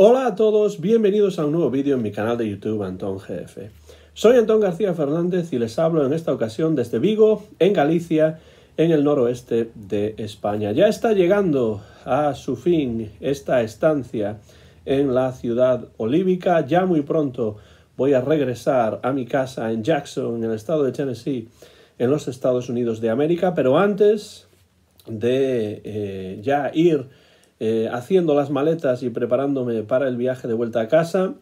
Hola a todos, bienvenidos a un nuevo vídeo en mi canal de YouTube Antón GF. Soy Antón García Fernández y les hablo en esta ocasión desde Vigo, en Galicia, en el noroeste de España. Ya está llegando a su fin esta estancia en la ciudad olívica. Ya muy pronto voy a regresar a mi casa en Jackson, en el estado de Tennessee, en los Estados Unidos de América, pero antes de eh, ya ir eh, haciendo las maletas y preparándome para el viaje de vuelta a casa,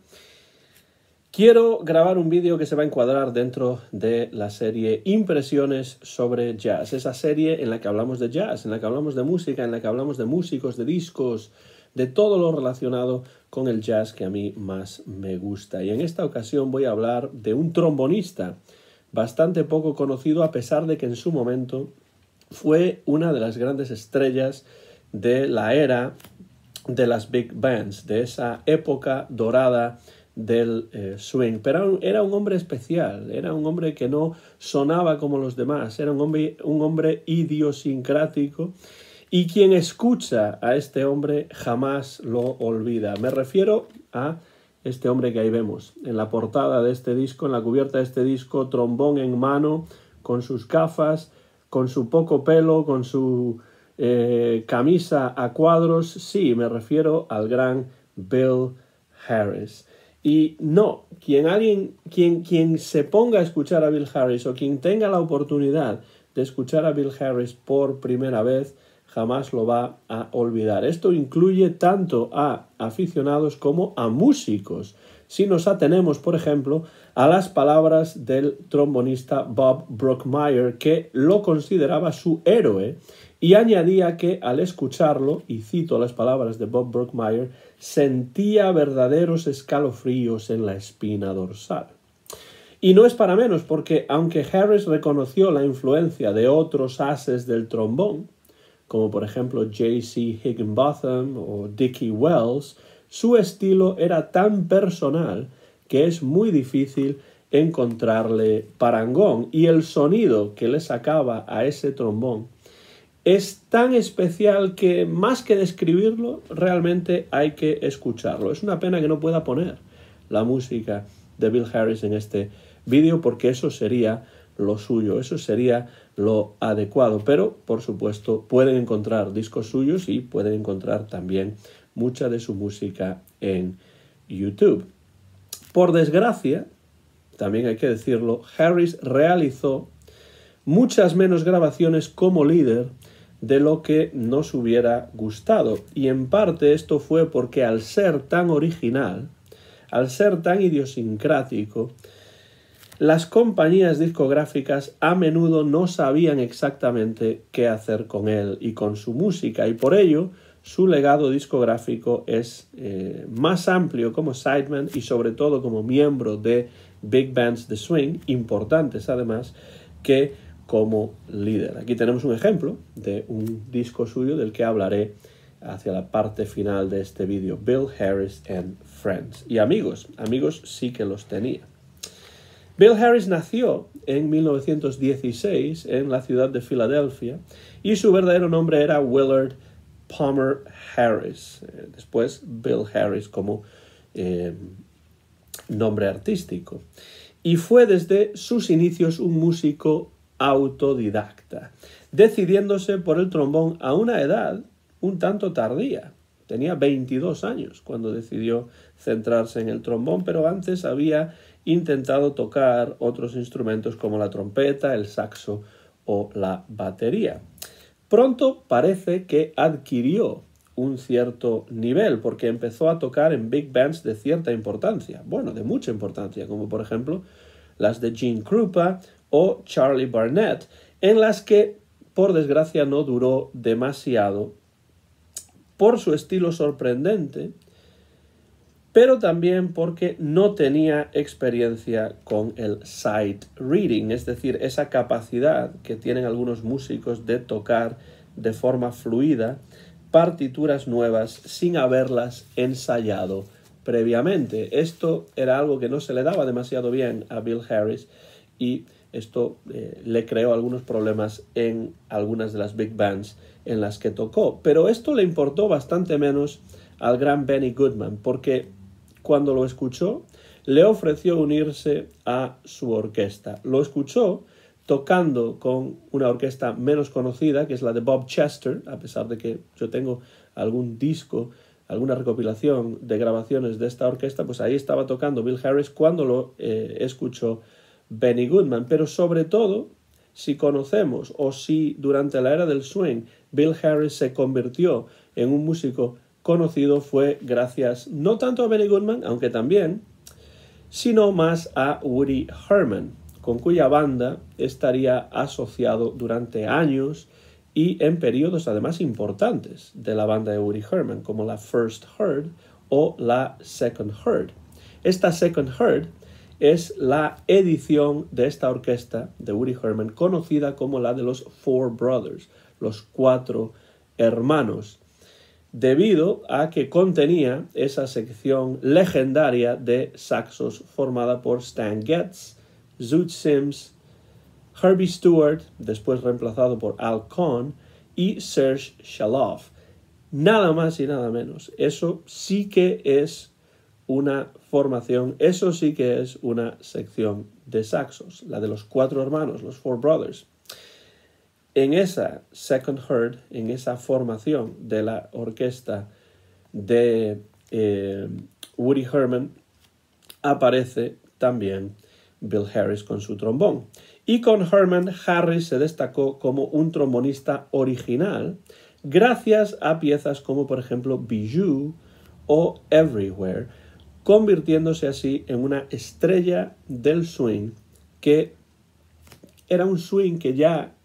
quiero grabar un vídeo que se va a encuadrar dentro de la serie Impresiones sobre Jazz, esa serie en la que hablamos de jazz, en la que hablamos de música, en la que hablamos de músicos, de discos, de todo lo relacionado con el jazz que a mí más me gusta. Y en esta ocasión voy a hablar de un trombonista bastante poco conocido a pesar de que en su momento fue una de las grandes estrellas de la era de las big bands, de esa época dorada del eh, swing. Pero era un hombre especial, era un hombre que no sonaba como los demás, era un hombre, un hombre idiosincrático y quien escucha a este hombre jamás lo olvida. Me refiero a este hombre que ahí vemos en la portada de este disco, en la cubierta de este disco, trombón en mano, con sus gafas, con su poco pelo, con su eh, camisa a cuadros, sí, me refiero al gran Bill Harris. Y no, quien alguien, quien, quien se ponga a escuchar a Bill Harris o quien tenga la oportunidad de escuchar a Bill Harris por primera vez, jamás lo va a olvidar. Esto incluye tanto a aficionados como a músicos. Si nos atenemos, por ejemplo, a las palabras del trombonista Bob Brookmeyer, que lo consideraba su héroe y añadía que al escucharlo, y cito las palabras de Bob Brookmeyer, sentía verdaderos escalofríos en la espina dorsal. Y no es para menos, porque aunque Harris reconoció la influencia de otros ases del trombón, como por ejemplo J.C. Higginbotham o Dickie Wells, su estilo era tan personal que es muy difícil encontrarle parangón y el sonido que le sacaba a ese trombón es tan especial que más que describirlo, realmente hay que escucharlo. Es una pena que no pueda poner la música de Bill Harris en este vídeo porque eso sería lo suyo, eso sería lo adecuado. Pero, por supuesto, pueden encontrar discos suyos y pueden encontrar también mucha de su música en YouTube. Por desgracia, también hay que decirlo, Harris realizó muchas menos grabaciones como líder de lo que nos hubiera gustado. Y en parte esto fue porque al ser tan original, al ser tan idiosincrático, las compañías discográficas a menudo no sabían exactamente qué hacer con él y con su música y por ello su legado discográfico es eh, más amplio como sideman y sobre todo como miembro de big bands de swing, importantes además, que como líder. Aquí tenemos un ejemplo de un disco suyo del que hablaré hacia la parte final de este vídeo, Bill Harris and Friends. Y amigos, amigos sí que los tenía. Bill Harris nació en 1916 en la ciudad de Filadelfia y su verdadero nombre era Willard Palmer Harris. Eh, después Bill Harris como eh, nombre artístico. Y fue desde sus inicios un músico autodidacta, decidiéndose por el trombón a una edad un tanto tardía. Tenía 22 años cuando decidió centrarse en el trombón, pero antes había intentado tocar otros instrumentos como la trompeta, el saxo o la batería. Pronto parece que adquirió un cierto nivel porque empezó a tocar en big bands de cierta importancia, bueno, de mucha importancia, como por ejemplo las de Gene Krupa o Charlie Barnett, en las que, por desgracia, no duró demasiado. Por su estilo sorprendente, pero también porque no tenía experiencia con el sight reading, es decir, esa capacidad que tienen algunos músicos de tocar de forma fluida partituras nuevas sin haberlas ensayado previamente. Esto era algo que no se le daba demasiado bien a Bill Harris y esto eh, le creó algunos problemas en algunas de las big bands en las que tocó. Pero esto le importó bastante menos al gran Benny Goodman, porque cuando lo escuchó, le ofreció unirse a su orquesta. Lo escuchó tocando con una orquesta menos conocida, que es la de Bob Chester, a pesar de que yo tengo algún disco, alguna recopilación de grabaciones de esta orquesta, pues ahí estaba tocando Bill Harris cuando lo eh, escuchó Benny Goodman. Pero sobre todo, si conocemos o si durante la era del swing Bill Harris se convirtió en un músico conocido, fue gracias no tanto a Benny Goodman, aunque también, sino más a Woody Herman, con cuya banda estaría asociado durante años y en periodos además importantes de la banda de Woody Herman, como la First Heard o la Second Heard. Esta Second Heard es la edición de esta orquesta de Woody Herman conocida como la de los Four Brothers, los cuatro hermanos, debido a que contenía esa sección legendaria de saxos formada por Stan Getz, Zoot Sims, Herbie Stewart, después reemplazado por Al Cohn, y Serge Shaloff. Nada más y nada menos. Eso sí que es una formación, eso sí que es una sección de saxos, la de los cuatro hermanos, los Four Brothers. En esa Second Heard, en esa formación de la orquesta de eh, Woody Herman, aparece también Bill Harris con su trombón. Y con Herman, Harris se destacó como un trombonista original gracias a piezas como por ejemplo Bijou o Everywhere, convirtiéndose así en una estrella del swing que era un swing que ya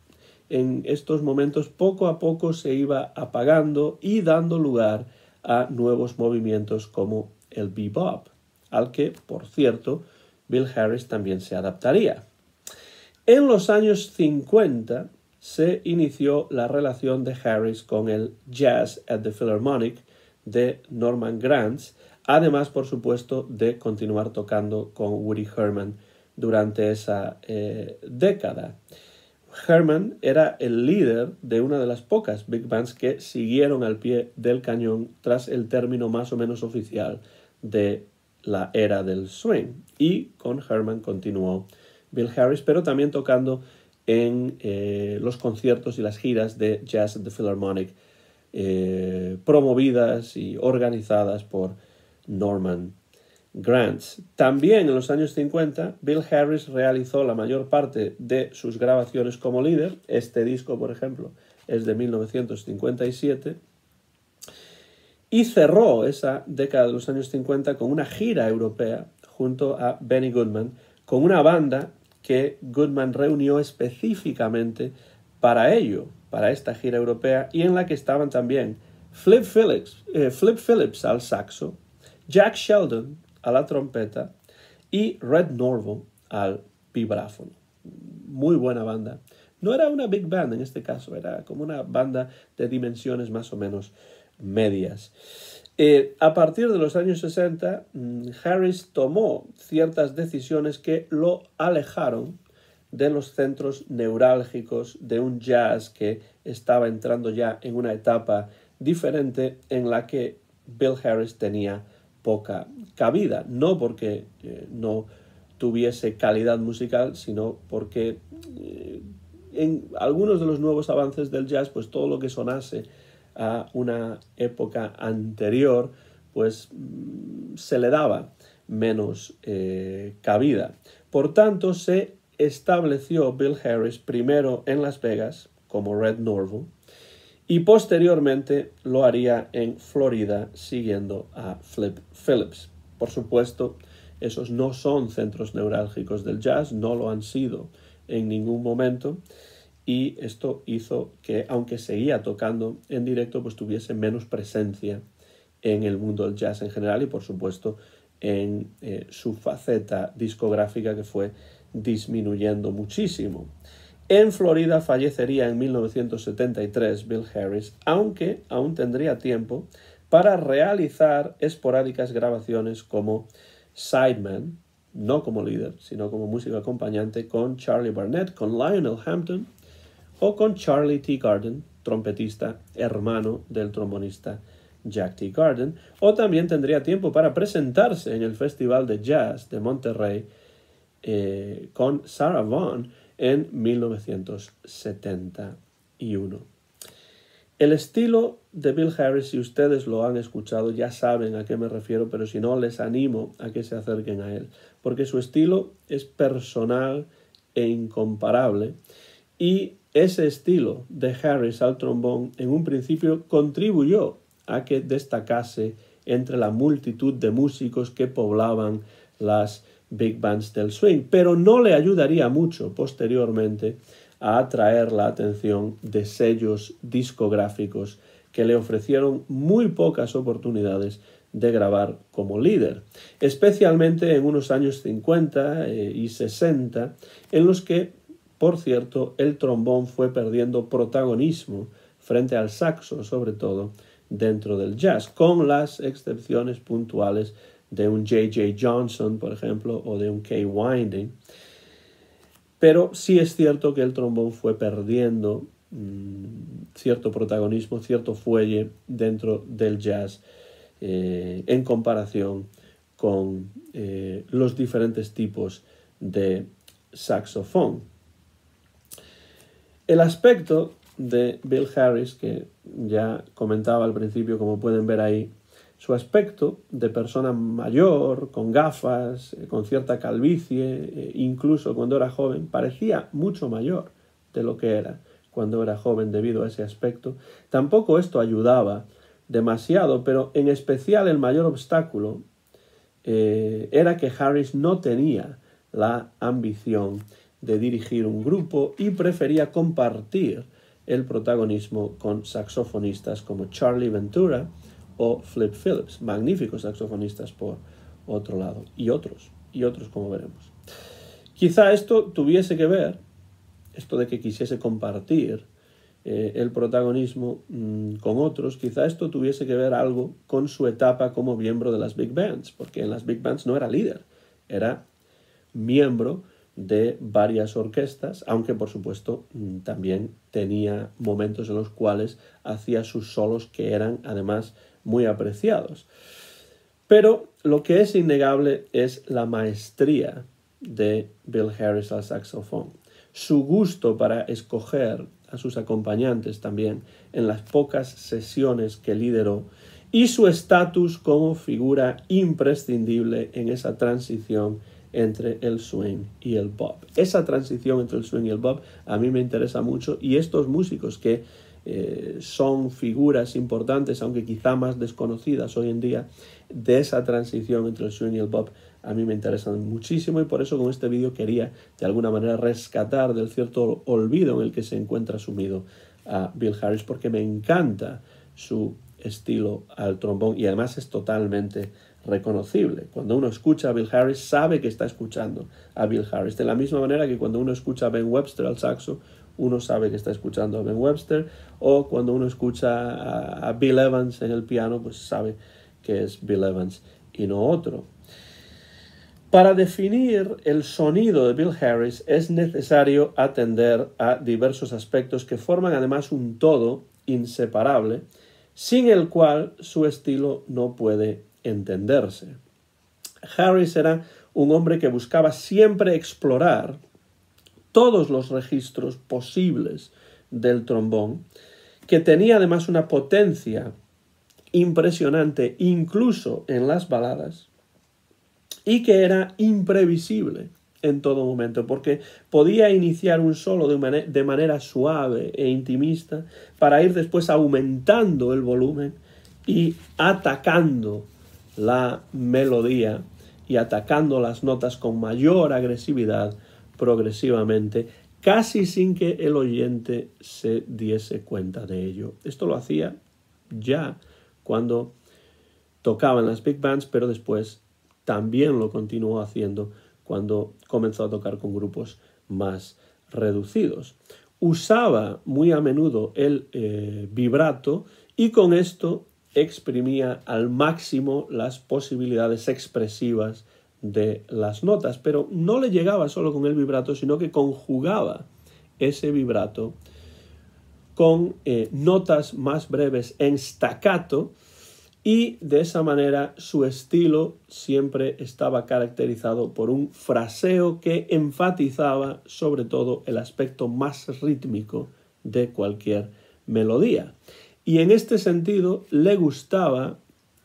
en estos momentos poco a poco se iba apagando y dando lugar a nuevos movimientos como el bebop, al que, por cierto, Bill Harris también se adaptaría. En los años 50 se inició la relación de Harris con el Jazz at the Philharmonic de Norman Granz, además, por supuesto, de continuar tocando con Woody Herman durante esa eh, década. Herman era el líder de una de las pocas big bands que siguieron al pie del cañón tras el término más o menos oficial de la era del swing. Y con Herman continuó Bill Harris, pero también tocando en eh, los conciertos y las giras de Jazz at the Philharmonic, eh, promovidas y organizadas por Norman Grants. También en los años 50, Bill Harris realizó la mayor parte de sus grabaciones como líder. Este disco, por ejemplo, es de 1957. Y cerró esa década de los años 50 con una gira europea junto a Benny Goodman, con una banda que Goodman reunió específicamente para ello, para esta gira europea, y en la que estaban también Flip Phillips, eh, Flip Phillips al saxo, Jack Sheldon a la trompeta y Red Norvo al vibráfono. Muy buena banda. No era una big band en este caso, era como una banda de dimensiones más o menos medias. Eh, a partir de los años 60, mm, Harris tomó ciertas decisiones que lo alejaron de los centros neurálgicos de un jazz que estaba entrando ya en una etapa diferente en la que Bill Harris tenía poca cabida, no porque eh, no tuviese calidad musical, sino porque eh, en algunos de los nuevos avances del jazz, pues todo lo que sonase a una época anterior, pues mm, se le daba menos eh, cabida. Por tanto, se estableció Bill Harris primero en Las Vegas como Red Norvo y posteriormente lo haría en Florida siguiendo a Flip Phillips. Por supuesto, esos no son centros neurálgicos del jazz, no lo han sido en ningún momento y esto hizo que, aunque seguía tocando en directo, pues tuviese menos presencia en el mundo del jazz en general y, por supuesto, en eh, su faceta discográfica que fue disminuyendo muchísimo. En Florida fallecería en 1973 Bill Harris, aunque aún tendría tiempo para realizar esporádicas grabaciones como sideman, no como líder, sino como músico acompañante con Charlie Barnett, con Lionel Hampton o con Charlie T. Garden, trompetista hermano del trombonista Jack T. Garden, o también tendría tiempo para presentarse en el Festival de Jazz de Monterrey eh, con Sarah Vaughan en 1971. El estilo de Bill Harris, si ustedes lo han escuchado, ya saben a qué me refiero, pero si no, les animo a que se acerquen a él, porque su estilo es personal e incomparable y ese estilo de Harris al trombón en un principio contribuyó a que destacase entre la multitud de músicos que poblaban las big bands del swing, pero no le ayudaría mucho posteriormente a atraer la atención de sellos discográficos que le ofrecieron muy pocas oportunidades de grabar como líder, especialmente en unos años 50 eh, y 60, en los que, por cierto, el trombón fue perdiendo protagonismo frente al saxo, sobre todo dentro del jazz, con las excepciones puntuales de un J.J. Johnson, por ejemplo, o de un Kay Winding. Pero sí es cierto que el trombón fue perdiendo mm, cierto protagonismo, cierto fuelle dentro del jazz eh, en comparación con eh, los diferentes tipos de saxofón. El aspecto de Bill Harris, que ya comentaba al principio, como pueden ver ahí, su aspecto de persona mayor, con gafas, eh, con cierta calvicie, eh, incluso cuando era joven, parecía mucho mayor de lo que era cuando era joven debido a ese aspecto. Tampoco esto ayudaba demasiado, pero en especial el mayor obstáculo eh, era que Harris no tenía la ambición de dirigir un grupo y prefería compartir el protagonismo con saxofonistas como Charlie Ventura, o Flip Phillips, magníficos saxofonistas por otro lado, y otros, y otros como veremos. Quizá esto tuviese que ver, esto de que quisiese compartir eh, el protagonismo mm, con otros, quizá esto tuviese que ver algo con su etapa como miembro de las big bands, porque en las big bands no era líder, era miembro de varias orquestas, aunque por supuesto mm, también tenía momentos en los cuales hacía sus solos que eran además muy apreciados. Pero lo que es innegable es la maestría de Bill Harris al saxofón, su gusto para escoger a sus acompañantes también en las pocas sesiones que lideró y su estatus como figura imprescindible en esa transición entre el swing y el pop. Esa transición entre el swing y el pop a mí me interesa mucho y estos músicos que eh, son figuras importantes, aunque quizá más desconocidas hoy en día, de esa transición entre el swing y el pop, a mí me interesan muchísimo y por eso con este vídeo quería de alguna manera rescatar del cierto olvido en el que se encuentra sumido a Bill Harris, porque me encanta su estilo al trombón y además es totalmente reconocible. Cuando uno escucha a Bill Harris, sabe que está escuchando a Bill Harris. De la misma manera que cuando uno escucha a Ben Webster al saxo, uno sabe que está escuchando a Ben Webster, o cuando uno escucha a, Bill Evans en el piano, pues sabe que es Bill Evans y no otro. Para definir el sonido de Bill Harris es necesario atender a diversos aspectos que forman además un todo inseparable, sin el cual su estilo no puede entenderse. Harris era un hombre que buscaba siempre explorar todos los registros posibles del trombón, que tenía además una potencia impresionante incluso en las baladas y que era imprevisible en todo momento, porque podía iniciar un solo de, manera suave e intimista para ir después aumentando el volumen y atacando la melodía y atacando las notas con mayor agresividad progresivamente, casi sin que el oyente se diese cuenta de ello. Esto lo hacía ya cuando tocaba en las big bands, pero después también lo continuó haciendo cuando comenzó a tocar con grupos más reducidos. Usaba muy a menudo el eh, vibrato y con esto exprimía al máximo las posibilidades expresivas de las notas, pero no le llegaba solo con el vibrato, sino que conjugaba ese vibrato con eh, notas más breves en staccato y de esa manera su estilo siempre estaba caracterizado por un fraseo que enfatizaba sobre todo el aspecto más rítmico de cualquier melodía. Y en este sentido le gustaba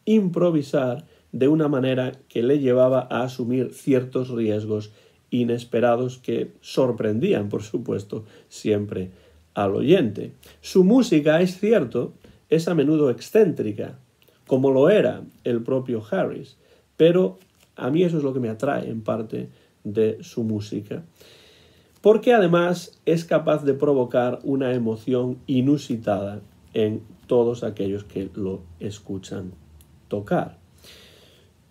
improvisar de una manera que le llevaba a asumir ciertos riesgos inesperados que sorprendían, por supuesto, siempre al oyente. Su música, es cierto, es a menudo excéntrica, como lo era el propio Harris, pero a mí eso es lo que me atrae en parte de su música, porque además es capaz de provocar una emoción inusitada en todos aquellos que lo escuchan tocar.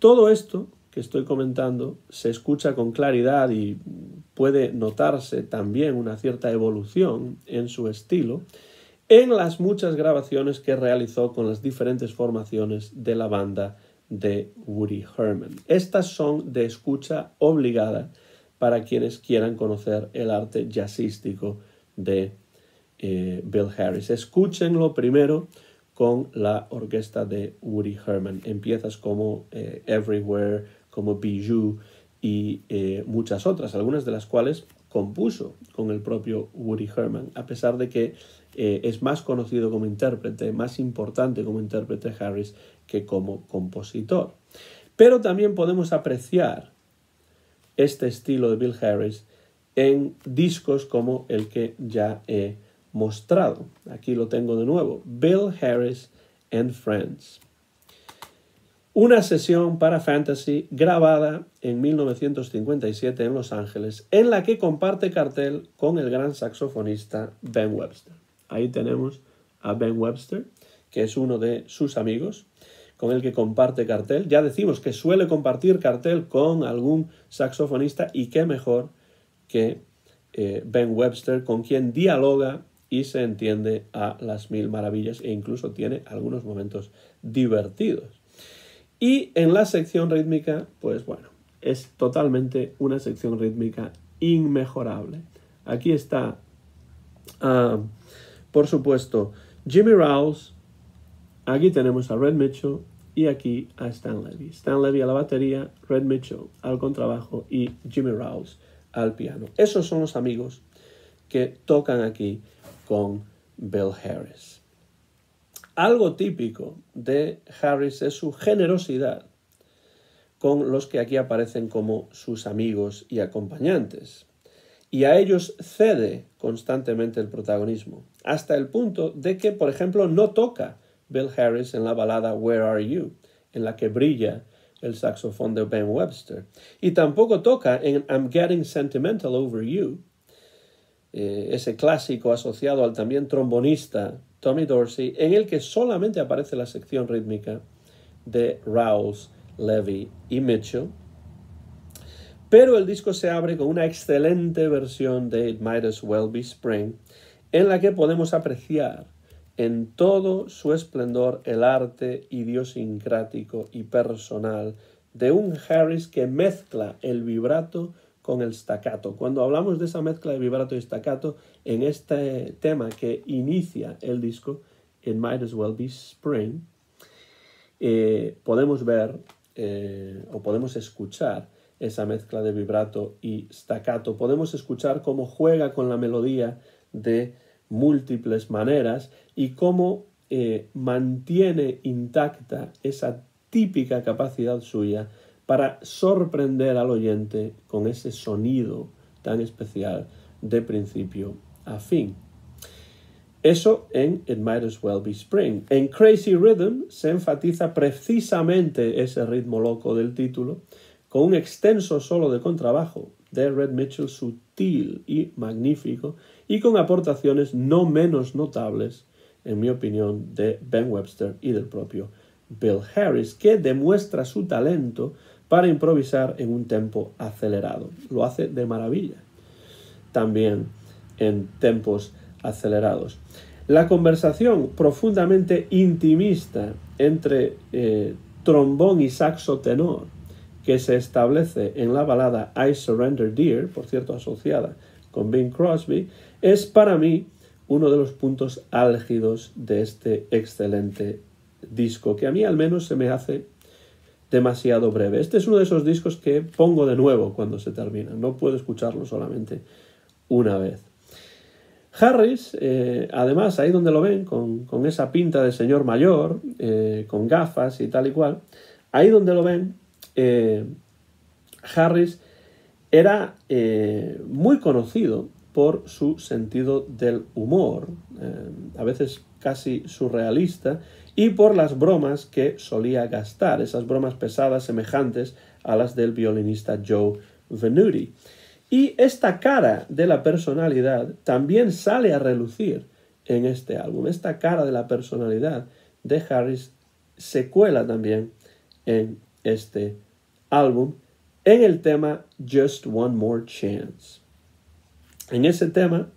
Todo esto que estoy comentando se escucha con claridad y puede notarse también una cierta evolución en su estilo en las muchas grabaciones que realizó con las diferentes formaciones de la banda de Woody Herman. Estas son de escucha obligada para quienes quieran conocer el arte jazzístico de eh, Bill Harris. Escúchenlo primero con la orquesta de Woody Herman. Empiezas como eh, Everywhere, como Bijou y eh, muchas otras, algunas de las cuales compuso con el propio Woody Herman, a pesar de que eh, es más conocido como intérprete, más importante como intérprete Harris que como compositor. Pero también podemos apreciar este estilo de Bill Harris en discos como el que ya he mostrado. Aquí lo tengo de nuevo. Bill Harris and Friends. Una sesión para Fantasy grabada en 1957 en Los Ángeles, en la que comparte cartel con el gran saxofonista Ben Webster. Ahí tenemos a Ben Webster, que es uno de sus amigos, con el que comparte cartel. Ya decimos que suele compartir cartel con algún saxofonista y qué mejor que eh, Ben Webster, con quien dialoga y se entiende a las mil maravillas e incluso tiene algunos momentos divertidos. Y en la sección rítmica, pues bueno, es totalmente una sección rítmica inmejorable. Aquí está ah, por supuesto, Jimmy Rouse, aquí tenemos a Red Mitchell y aquí a Stan Levy. Stan Levy a la batería, Red Mitchell al contrabajo y Jimmy Rouse al piano. Esos son los amigos que tocan aquí con Bill Harris. Algo típico de Harris es su generosidad con los que aquí aparecen como sus amigos y acompañantes y a ellos cede constantemente el protagonismo, hasta el punto de que, por ejemplo, no toca Bill Harris en la balada Where Are You, en la que brilla el saxofón de Ben Webster, y tampoco toca en I'm Getting Sentimental Over You, eh, ese clásico asociado al también trombonista Tommy Dorsey, en el que solamente aparece la sección rítmica de Rouse, Levy y Mitchell, pero el disco se abre con una excelente versión de It Might As Well Be Spring, en la que podemos apreciar en todo su esplendor el arte idiosincrático y personal de un Harris que mezcla el vibrato con el staccato. Cuando hablamos de esa mezcla de vibrato y staccato en este tema que inicia el disco, It Might As Well Be Spring, eh, podemos ver eh, o podemos escuchar esa mezcla de vibrato y staccato. Podemos escuchar cómo juega con la melodía de múltiples maneras y cómo eh, mantiene intacta esa típica capacidad suya para sorprender al oyente con ese sonido tan especial de principio a fin. Eso en It Might As Well Be Spring. En Crazy Rhythm se enfatiza precisamente ese ritmo loco del título, con un extenso solo de contrabajo de Red Mitchell sutil y magnífico y con aportaciones no menos notables, en mi opinión, de Ben Webster y del propio Bill Harris, que demuestra su talento para improvisar en un tempo acelerado. Lo hace de maravilla. También en tempos acelerados. La conversación profundamente intimista entre eh, trombón y saxo tenor que se establece en la balada I Surrender Dear, por cierto asociada con Bing Crosby, es para mí uno de los puntos álgidos de este excelente disco, que a mí al menos se me hace demasiado breve. Este es uno de esos discos que pongo de nuevo cuando se termina, no puedo escucharlo solamente una vez. Harris, eh, además, ahí donde lo ven, con, esa pinta de señor mayor, eh, con gafas y tal y cual, ahí donde lo ven, eh, Harris era muy conocido por su sentido del humor, a veces casi surrealista, y por las bromas que solía gastar, esas bromas pesadas semejantes a las del violinista Joe Venuti. Y esta cara de la personalidad también sale a relucir en este álbum. Esta cara de la personalidad de Harris se cuela también en este álbum en el tema Just One More Chance. En ese tema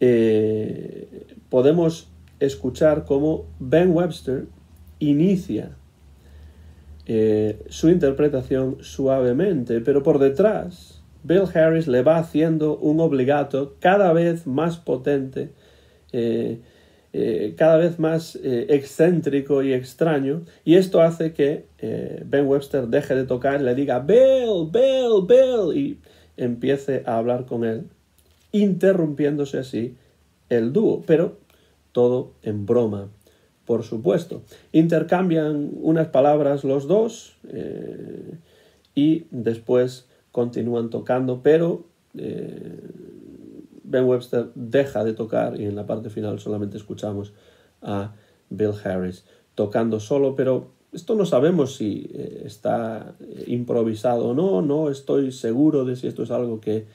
eh, podemos escuchar cómo Ben Webster inicia eh, su interpretación suavemente, pero por detrás Bill Harris le va haciendo un obligato cada vez más potente, eh, eh, cada vez más excéntrico y extraño, y esto hace que Ben Webster deje de tocar, le diga Bill, Bill, Bill, y empiece a hablar con él, interrumpiéndose así el dúo, pero todo en broma, por supuesto. Intercambian unas palabras los dos y después continúan tocando, pero eh, Ben Webster deja de tocar y en la parte final solamente escuchamos a Bill Harris tocando solo, pero esto no sabemos si eh, está improvisado o no, no estoy seguro de si esto es algo que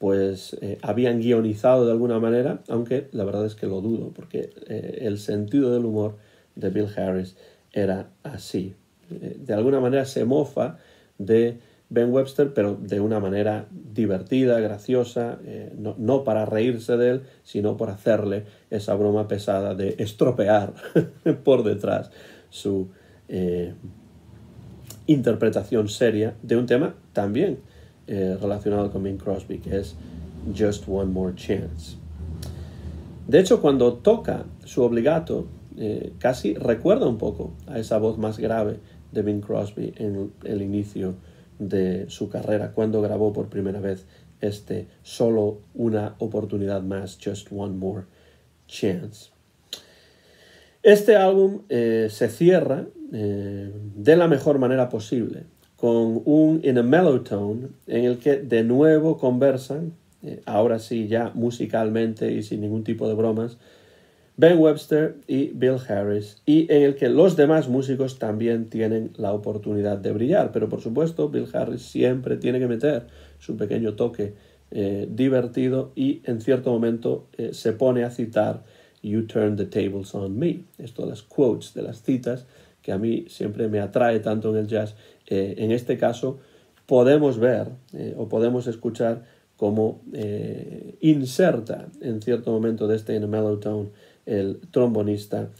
eh, pues habían guionizado de alguna manera, aunque la verdad es que lo dudo, porque el sentido del humor de Bill Harris era así. de alguna manera se mofa de Ben Webster, pero de una manera divertida, graciosa, eh, no, para reírse de él, sino por hacerle esa broma pesada de estropear por detrás su eh, interpretación seria de un tema también eh, relacionado con Bing Crosby, que es Just One More Chance. De hecho, cuando toca su obligato, casi recuerda un poco a esa voz más grave de Bing Crosby en el inicio de su carrera cuando grabó por primera vez este solo una oportunidad más, Just One More Chance. Este álbum eh, se cierra eh, de la mejor manera posible, con un In a Mellow Tone en el que de nuevo conversan, eh, ahora sí ya musicalmente y sin ningún tipo de bromas, Ben Webster y Bill Harris, y en el que los demás músicos también tienen la oportunidad de brillar. Pero por supuesto, Bill Harris siempre tiene que meter su pequeño toque eh, divertido y en cierto momento eh, se pone a citar You Turn the Tables on Me. Esto de las quotes, de las citas, que a mí siempre me atrae tanto en el jazz. Eh, en este caso, podemos ver o podemos escuchar cómo inserta en cierto momento de este In a Mellow Tone el trombonista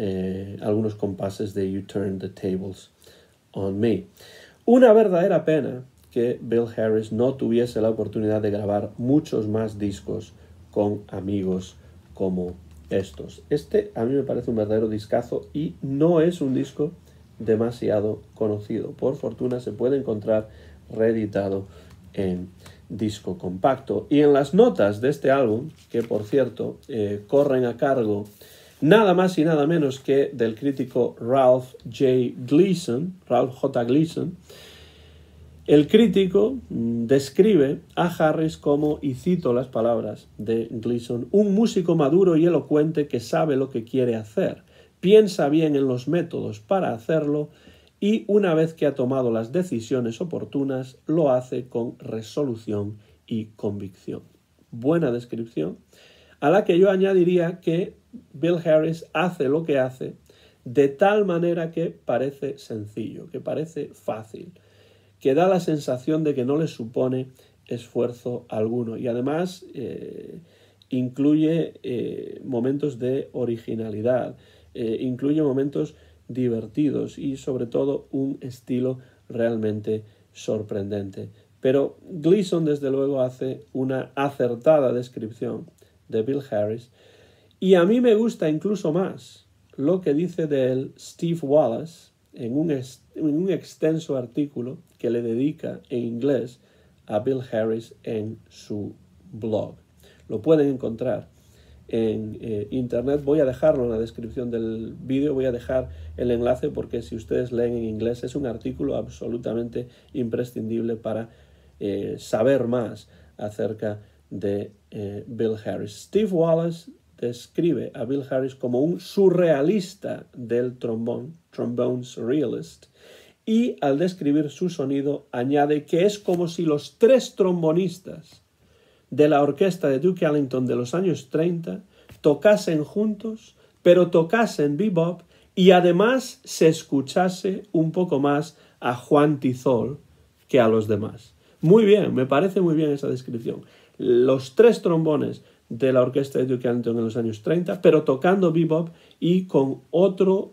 eh, algunos compases de You Turn the Tables on Me. Una verdadera pena que Bill Harris no tuviese la oportunidad de grabar muchos más discos con amigos como estos. Este a mí me parece un verdadero discazo y no es un disco demasiado conocido. Por fortuna se puede encontrar reeditado en disco compacto. Y en las notas de este álbum, que por cierto eh, corren a cargo nada más y nada menos que del crítico Ralph J. Gleason, Ralph J. Gleason, el crítico mm, describe a Harris como, y cito las palabras de Gleason, un músico maduro y elocuente que sabe lo que quiere hacer, piensa bien en los métodos para hacerlo y una vez que ha tomado las decisiones oportunas, lo hace con resolución y convicción. Buena descripción, a la que yo añadiría que Bill Harris hace lo que hace de tal manera que parece sencillo, que parece fácil, que da la sensación de que no le supone esfuerzo alguno y además eh, incluye eh, momentos de originalidad, eh, incluye momentos divertidos y sobre todo un estilo realmente sorprendente. Pero Gleason desde luego hace una acertada descripción de Bill Harris y a mí me gusta incluso más lo que dice de él Steve Wallace en un, en un extenso artículo que le dedica en inglés a Bill Harris en su blog. Lo pueden encontrar en eh, internet. Voy a dejarlo en la descripción del vídeo, voy a dejar el enlace porque si ustedes leen en inglés es un artículo absolutamente imprescindible para eh, saber más acerca de eh, Bill Harris. Steve Wallace describe a Bill Harris como un surrealista del trombón, trombone surrealist, y al describir su sonido añade que es como si los tres trombonistas de la orquesta de Duke Ellington de los años 30 tocasen juntos, pero tocasen bebop y además se escuchase un poco más a Juan Tizol que a los demás. Muy bien, me parece muy bien esa descripción. Los tres trombones de la orquesta de Duke Ellington en los años 30, pero tocando bebop y con otro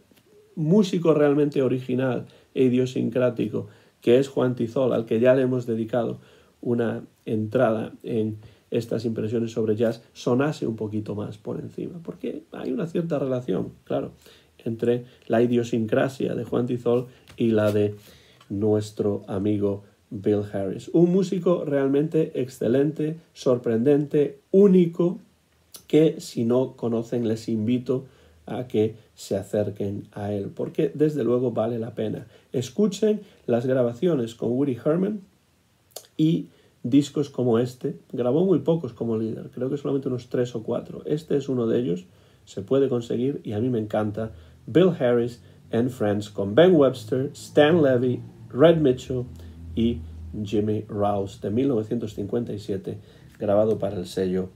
músico realmente original e idiosincrático, que es Juan Tizol, al que ya le hemos dedicado una entrada en estas impresiones sobre jazz sonase un poquito más por encima, porque hay una cierta relación, claro, entre la idiosincrasia de Juan Tizol y la de nuestro amigo Bill Harris. Un músico realmente excelente, sorprendente, único, que si no conocen les invito a que se acerquen a él, porque desde luego vale la pena. Escuchen las grabaciones con Woody Herman y discos como este. Grabó muy pocos como líder, creo que solamente unos tres o cuatro. Este es uno de ellos, se puede conseguir y a mí me encanta. Bill Harris and Friends con Ben Webster, Stan Levy, Red Mitchell y Jimmy Rouse de 1957, grabado para el sello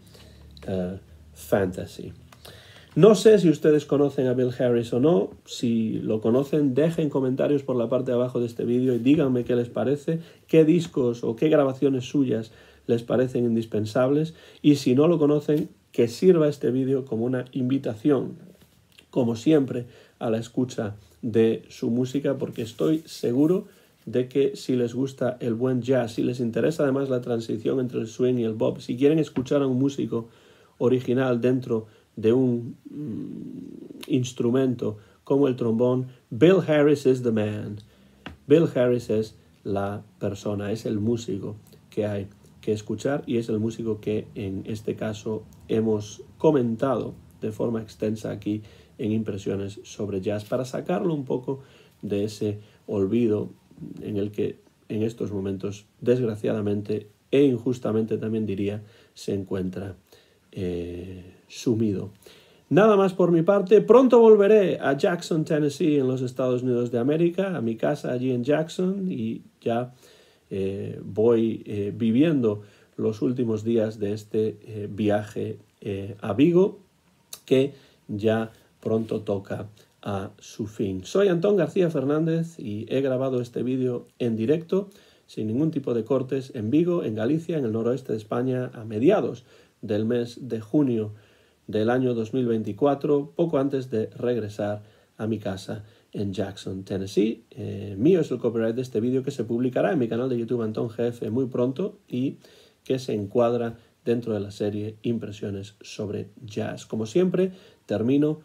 eh, Fantasy. No sé si ustedes conocen a Bill Harris o no. Si lo conocen, dejen comentarios por la parte de abajo de este vídeo y díganme qué les parece, qué discos o qué grabaciones suyas les parecen indispensables. Y si no lo conocen, que sirva este vídeo como una invitación, como siempre, a la escucha de su música, porque estoy seguro de que si les gusta el buen jazz, si les interesa además la transición entre el swing y el bop, si quieren escuchar a un músico original dentro de un mm, instrumento como el trombón, Bill Harris is the man. Bill Harris es la persona, es el músico que hay que escuchar y es el músico que en este caso hemos comentado de forma extensa aquí en impresiones sobre jazz para sacarlo un poco de ese olvido en el que en estos momentos desgraciadamente e injustamente también diría se encuentra eh, sumido. Nada más por mi parte. Pronto volveré a Jackson, Tennessee, en los Estados Unidos de América, a mi casa allí en Jackson y ya eh, voy eh, viviendo los últimos días de este viaje a Vigo que ya pronto toca a su fin. Soy Antón García Fernández y he grabado este vídeo en directo, sin ningún tipo de cortes, en Vigo, en Galicia, en el noroeste de España, a mediados del mes de junio del año 2024, poco antes de regresar a mi casa en Jackson, Tennessee. Eh, mío es el copyright de este vídeo que se publicará en mi canal de YouTube Antón GF muy pronto y que se encuadra dentro de la serie Impresiones sobre Jazz. Como siempre, termino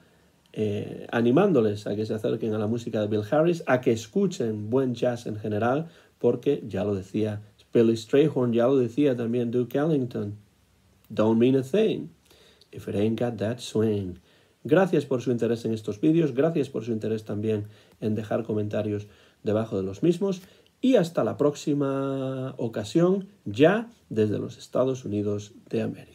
eh, animándoles a que se acerquen a la música de Bill Harris, a que escuchen buen jazz en general, porque ya lo decía Billy Strayhorn, ya lo decía también Duke Ellington, Don't mean a thing that swing. Gracias por su interés en estos vídeos, gracias por su interés también en dejar comentarios debajo de los mismos y hasta la próxima ocasión ya desde los Estados Unidos de América.